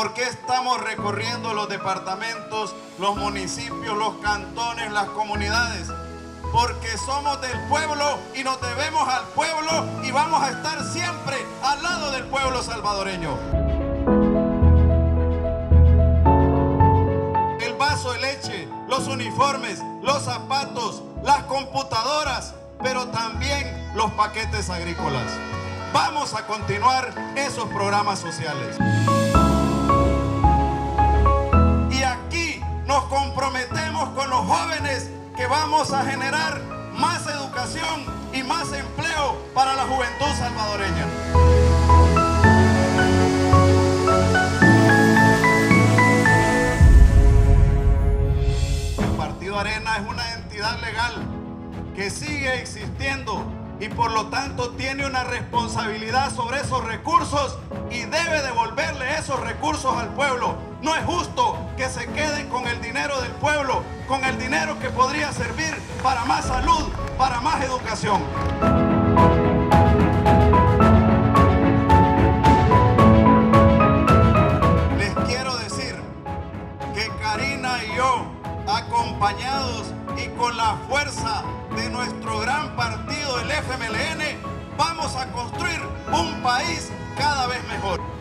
por qué estamos recorriendo los departamentos, los municipios, los cantones, las comunidades? Porque somos del pueblo y nos debemos al pueblo y vamos a estar siempre al lado del pueblo salvadoreño. El vaso de leche, los uniformes, los zapatos, las computadoras, pero también los paquetes agrícolas. Vamos a continuar esos programas sociales. Vamos a generar más educación y más empleo para la juventud salvadoreña. El Partido Arena es una entidad legal que sigue existiendo y por lo tanto tiene una responsabilidad sobre esos recursos y debe devolverle esos recursos al pueblo. No es justo que se queden con el dinero del pueblo, con el dinero que podría servir para más salud, para más educación. Les quiero decir que Karina y yo, acompañados y con la fuerza de nuestro gran partido, el FMLN, vamos a construir un país cada vez mejor.